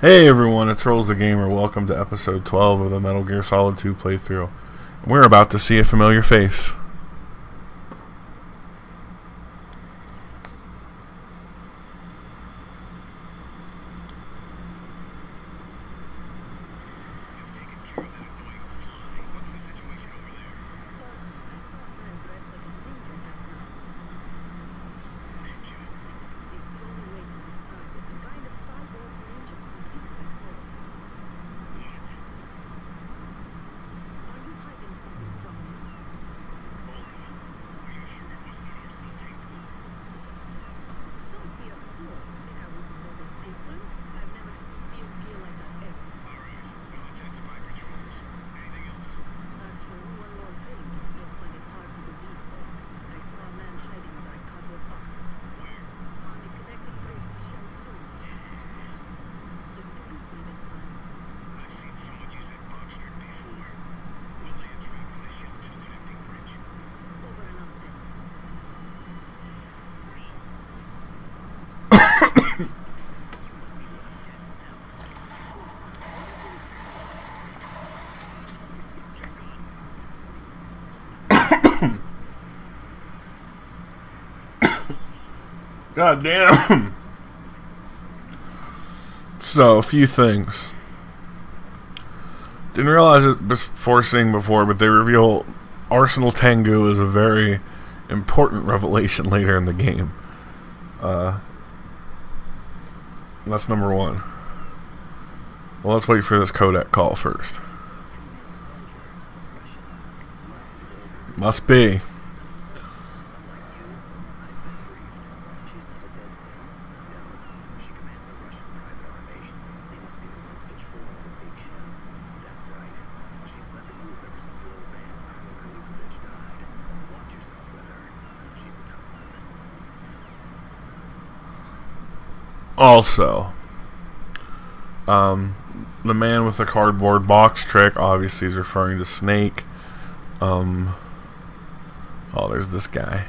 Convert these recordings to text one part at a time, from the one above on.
Hey everyone, it's Rowles the Gamer. Welcome to episode 12 of the Metal Gear Solid 2 playthrough. We're about to see a familiar face. I saw a man dressed like a ninja just now. It's the only way to describe it. A kind of cyborg ninja complete with a sword. Are you hiding something from me? Don't be a fool. Think I wouldn't know the difference? I've never seen field gear like that ever. Actually, one more thing. You'll find it hard to believe, though. I saw a man hiding under a cardboard box. On the connecting bridge to Shell 2. So you believe me this time? Over and out then. Freeze. you must be one of Dead Cell. Of course not. What are you going to say? God damn. so, a few things. Didn't realize it before seeing before, but they reveal Arsenal Tengu is a very important revelation later in the game. Uh, that's number one. Well, let's wait for this codec call first. Must be. She's not a dead cell. No, she commands a Russian private army. They must be the ones patrolling the big shell. That's right. She's led the group ever since her old man, Colonel Gurlukovich, died. Watch yourself with her. She's a tough one. Also, um, the man with the cardboard box trick obviously is referring to Snake. Um, oh, there's this guy.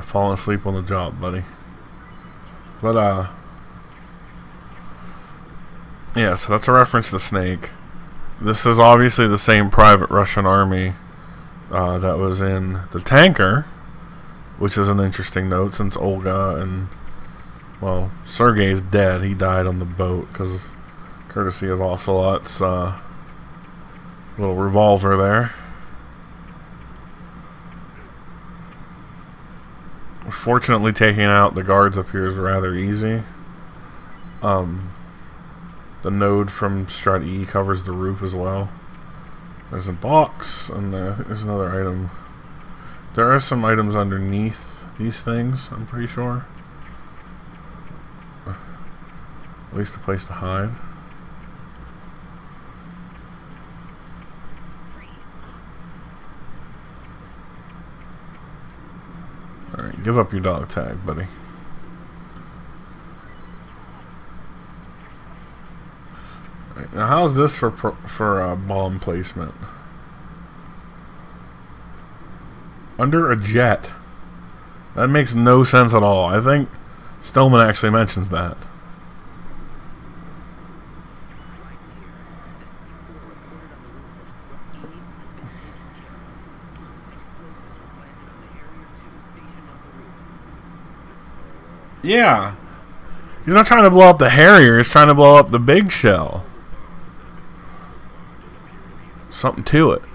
Falling asleep on the job, buddy. But, uh, yeah, so that's a reference to Snake. This is obviously the same private Russian army uh, that was in the tanker, which is an interesting note since Olga and, well, Sergei's dead. He died on the boat because of courtesy of Ocelot's uh, little revolver there. Fortunately, taking out the guards up here is rather easy. Um, the node from Strut E covers the roof as well. There's a box, and there's another item. There are some items underneath these things, I'm pretty sure. At least a place to hide. Give up your dog tag, buddy. Alright, now how's this for for uh, bomb placement? Under a jet. That makes no sense at all. I think Stillman actually mentions that. Right here. The C4 reported on the roof of Strut E has been taken care of. Explosives were planted on the Harrier 2 stationed on the roof. This is all wrong. Yeah. He's not trying to blow up the Harrier, he's trying to blow up the big shell. Something to have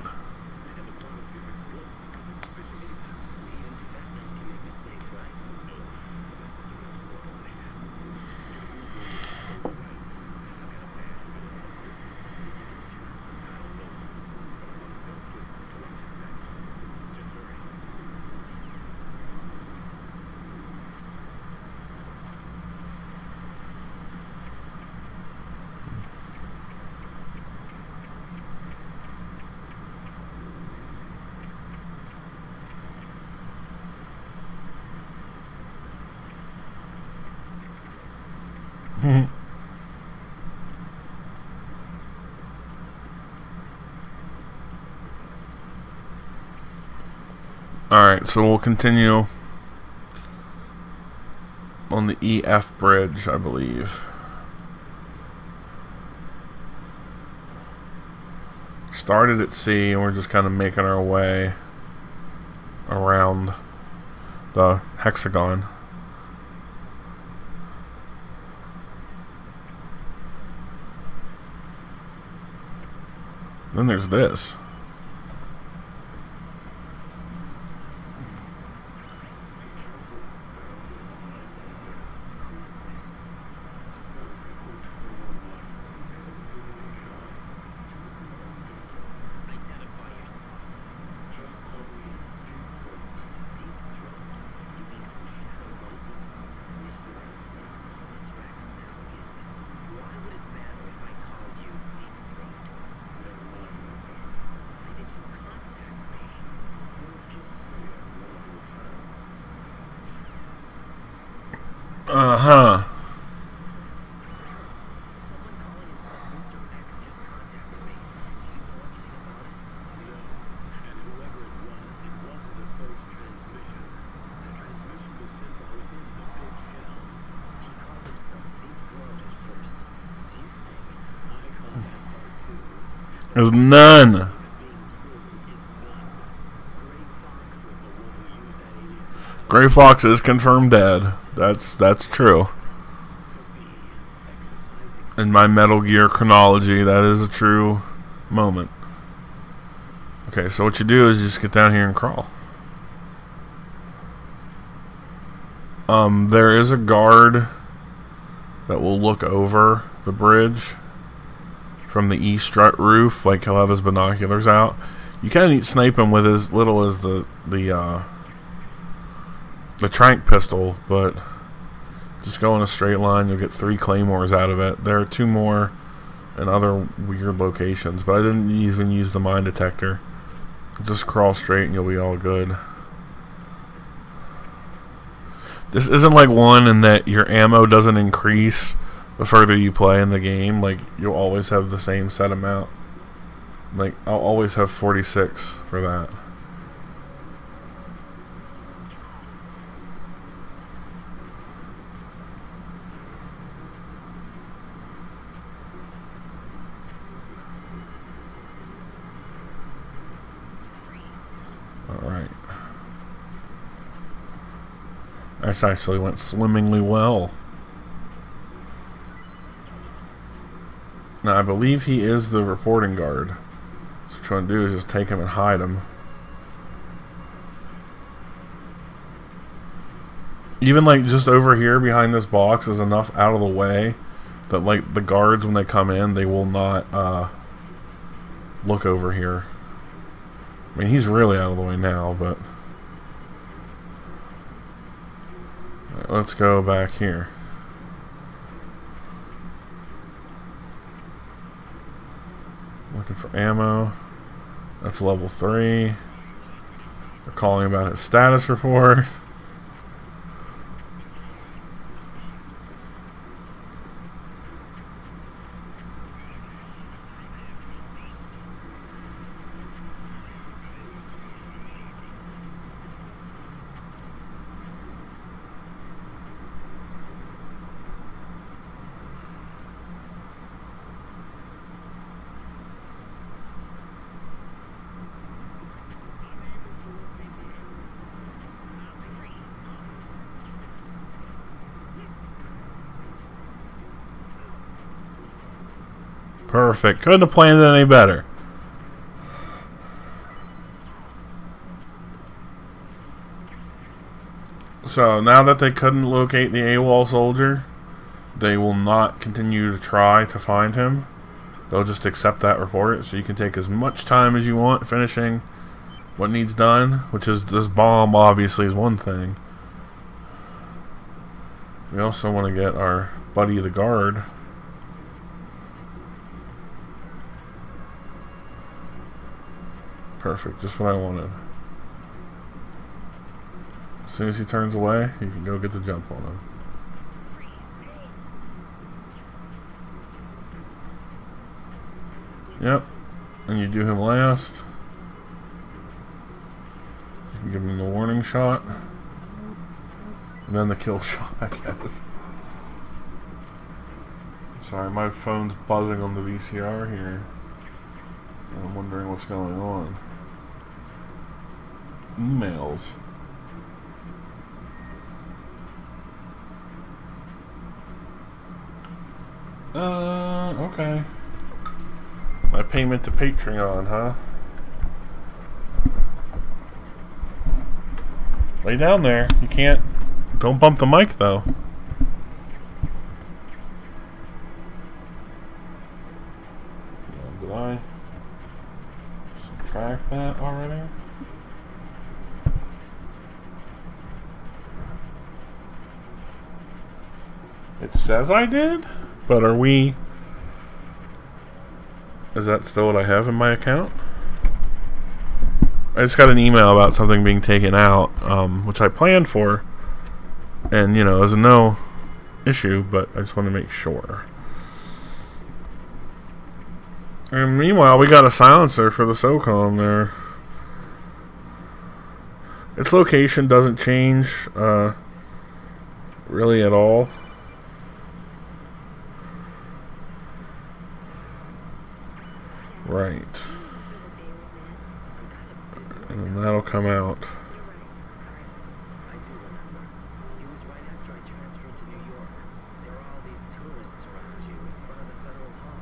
Mm-hmm. Alright, so we'll continue on the EF bridge, I believe. Started at sea, and we're just kind of making our way around the hexagon. Then there's this. Identify yourself. Just call me Deep Throat. Deep Throat? You mean from Shadow Moses? Mr. X then. Mr. X now, is it? Why would it matter if I called you Deep Throat? Never mind about that. Why did you contact me? Let's just say I'm one of your friends. Uh huh. Someone calling himself Mr. X just contacted me. Do you know anything about it? No. And whoever it was, it burst transmission. The transmission was sent from within the big shell. He called himself Deep Throat at first. Do you think? I call that part too. There's none. That being true is none. Gray Fox was the one who used that alias in Shadow Gray Fox is confirmed dead. That's that's true. could be. Exercise ex- In my Metal Gear chronology, that is a true moment. Okay, so what you do is you just get down here and crawl. Um, there is a guard that will look over the bridge from the east strut roof, like he'll have his binoculars out. You kind of need to snipe him with as little as the the uh, the trank pistol, but just go in a straight line. You'll get three claymores out of it. There are two more in other weird locations, but I didn't even use the mine detector. Just crawl straight and you'll be all good. This isn't like one in that your ammo doesn't increase the further you play in the game. Like you'll always have the same set amount. Like I'll always have 46 for that. Alright. This actually went swimmingly well. Now, I believe he is the reporting guard. So what I'm trying to do is just take him and hide him. Even like just over here behind this box is enough out of the way that like the guards when they come in they will not uh, look over here. I mean, he's really out of the way now, but... let's go back here. Looking for ammo. That's level 3. We're calling about his status report. Perfect. Couldn't have planned it any better. So now that they couldn't locate the AWOL soldier, they will not continue to try to find him. They'll just accept that report. So you can take as much time as you want finishing what needs done, which is this bomb obviously is one thing. We also want to get our buddy the guard. Perfect, just what I wanted. As soon as he turns away, you can go get the jump on him. Yep. And you do him last. You Give him the warning shot. And then the kill shot, I guess. Sorry, my phone's buzzing on the VCR here. I'm wondering what's going on. Emails. Uh, okay. My payment to Patreon, huh? Lay down there. You can't. Don't bump the mic, though. Did I subtract that already? Says I did? But are we... Is that still what I have in my account? I just got an email about something being taken out, um, which I planned for. And, you know, there's no issue, but I just want to make sure. And meanwhile, we got a silencer for the SOCOM there. Its location doesn't change, uh, really at all. Right. For the day we met. I'm gonna visit. You're right, sorry. I do remember. It was right after I transferred to New York. There were all these tourists around you in front of the Federal Hall.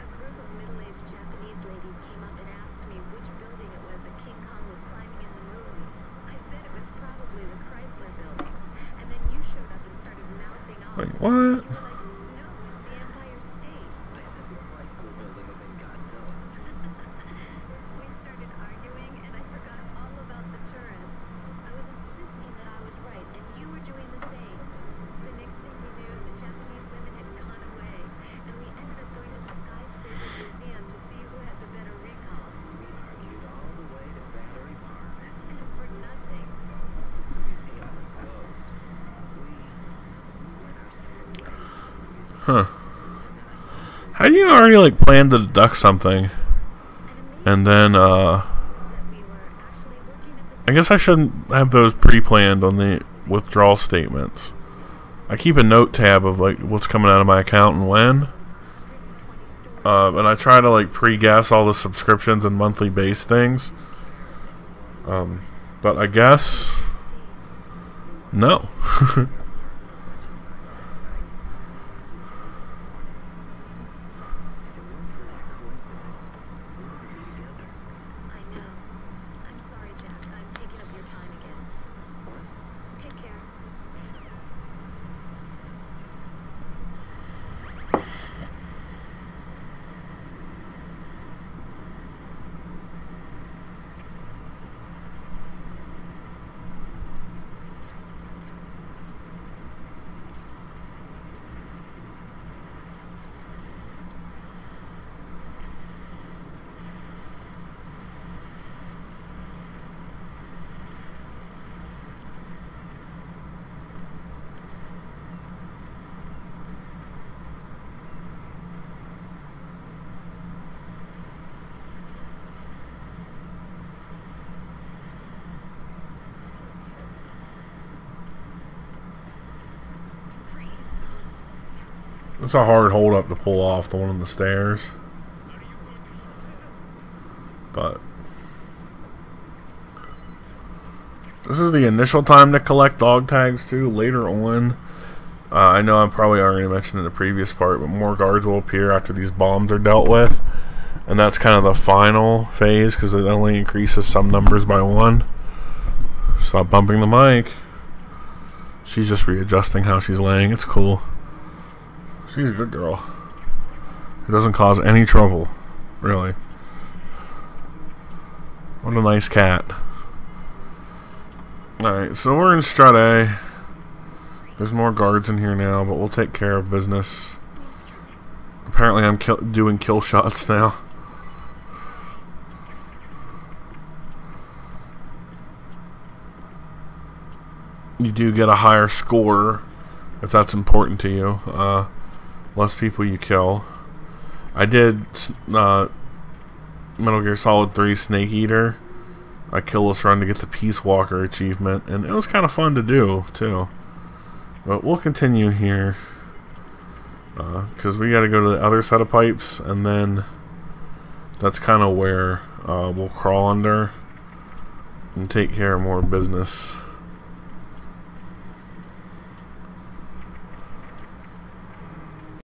A group of middle aged Japanese ladies came up and asked me which building it was the King Kong was climbing in the moon. I said it was probably the Chrysler Building. And then that'll come out. I do remember. It was right after I transferred to New York. There were all these tourists around you in front of the federal hall. A group of middle-aged Japanese ladies came up and asked me which building it was that King Kong was climbing in the movie. I said it was probably the Chrysler building. And then you showed up and started mouthing off. Wait, You what? were like, no, it's the Empire State. I said the Chrysler building was in Godzilla. We started arguing, and I forgot all about the tourists. I was insisting that I was right, and you were doing the same. The next thing we knew, the Japanese women had gone away, and we ended up going to the skyscraper museum to see who had the better recall. We argued all the way to Battery Park. And for nothing. Since the museum was closed, we went our separate ways from the museum. Huh. How do you already like plan to deduct something and then uh I guess I shouldn't have those pre-planned on the withdrawal statements. I keep a note tab of like what's coming out of my account and when. 120. Uh, and I try to like pre-guess all the subscriptions and monthly base things. Um, but I guess no. If it weren't for that coincidence, we wouldn't be together. I know. I'm sorry, Jack. I'm taking up your time again. What? Take care. It's a hard hold up to pull off the one on the stairs. But this is the initial time to collect dog tags too. Later on, uh, I know I probably already mentioned in the previous part, but more guards will appear after these bombs are dealt with, and that's kind of the final phase because it only increases some numbers by one. Stop bumping the mic. She's just readjusting how she's laying. It's cool. She's a good girl. It doesn't cause any trouble, really. What a nice cat. Alright, so we're in Strut A. There's more guards in here now, but we'll take care of business. Apparently I'm doing kill shots now. You do get a higher score if that's important to you. Uh, less people you kill. I did uh, Metal Gear Solid 3 Snake Eater, I kill this run to get the Peace Walker achievement, and it was kind of fun to do too. But we'll continue here because we got to go to the other set of pipes, and then that's kind of where uh, we'll crawl under and take care of more business.